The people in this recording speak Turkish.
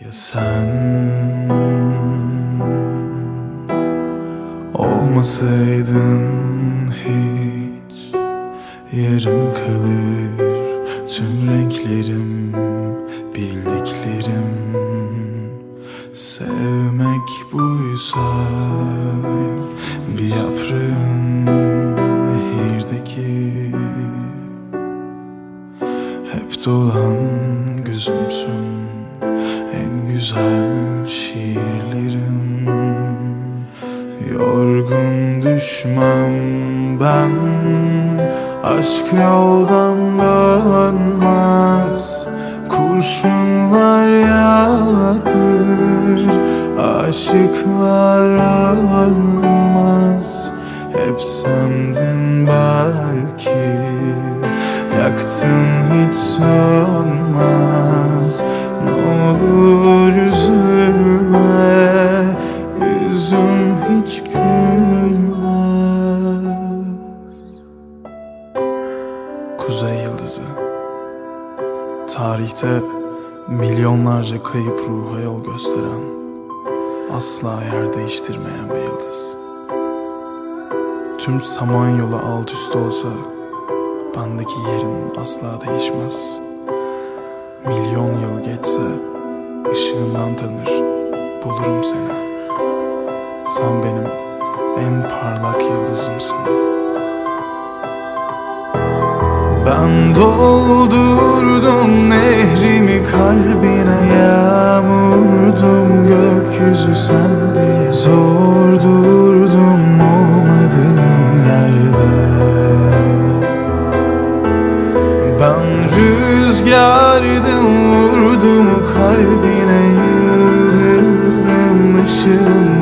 Ya sen olmasaydın hiç Yarım kalır. Tüm renklerim Bildiklerim Sevmek buysa Bir yaprağın güzel şiirlerim. Yorgun düşmem ben Aşk yoldan dönmez. Kurşunlar yağdır Aşıklar ölmez Yaktın hiç sönmez Ne olur üzülme Yüzüm hiç gülmez. Kuzey Yıldızı. Tarihte milyonlarca kayıp ruha yol gösteren Asla yer değiştirmeyen bir yıldız. Tüm samanyolu alt üst olsa Bendeki yerin asla değişmez. Milyon yıl geçse ışığından tanır. Bulurum seni. Sen benim en parlak yıldızımsın. Ben doldurdum nehrimi rüzgardım vurdum kalbine yıldızdım ışığım